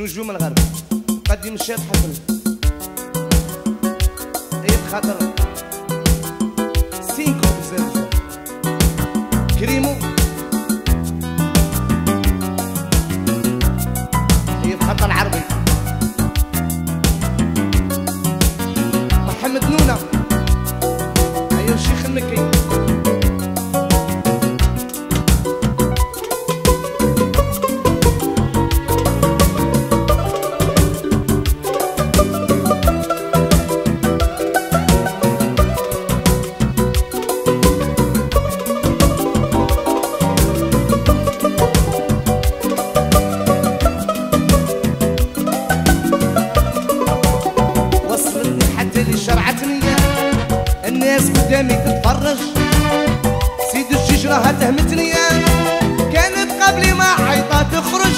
نجوم الغرب. قديم الشيخ حسن عيد خاطر. سينكو بزاف. كريمو. الناس قدامي تتفرج. سيد الشجرة هتهمتني أنا. كانت قبلي ما عيطة تخرج.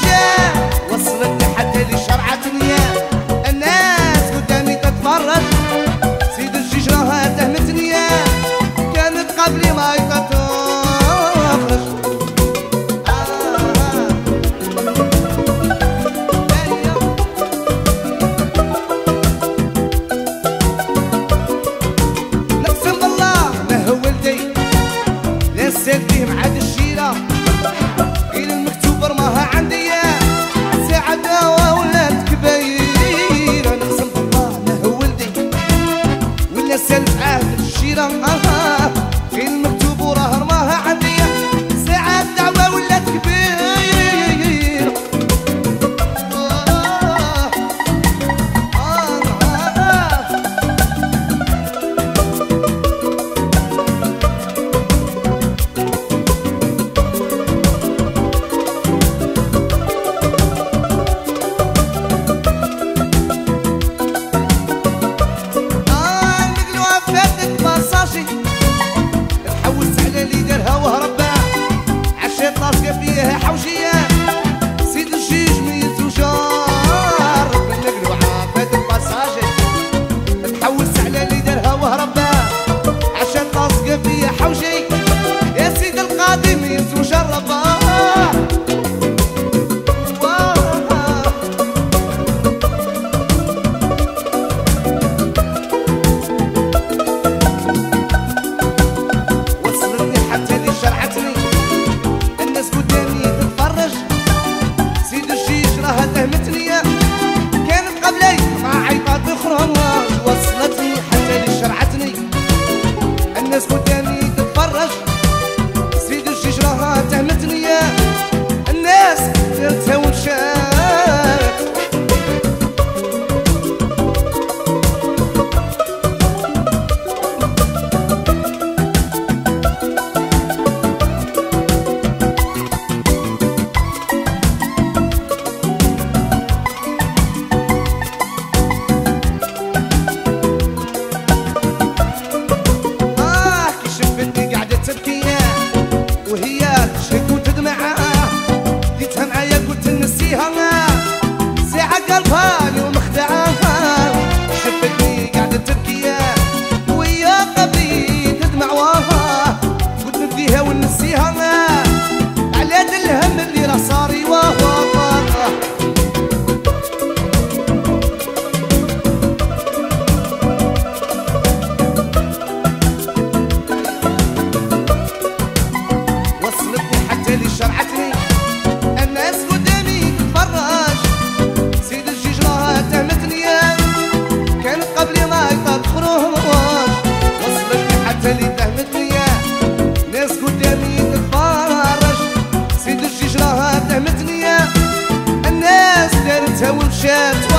I will shed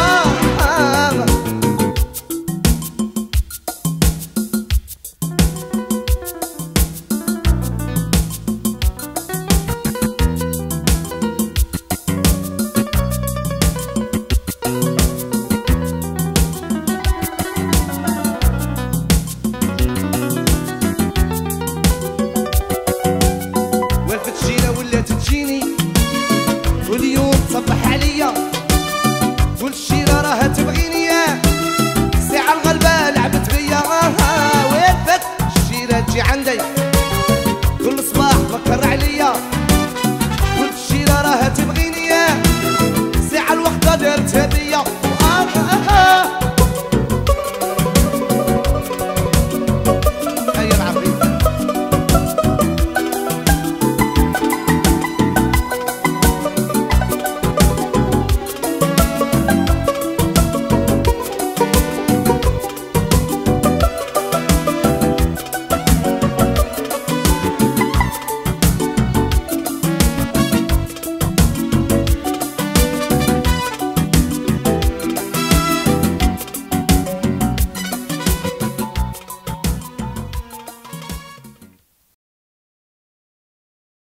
تبغيني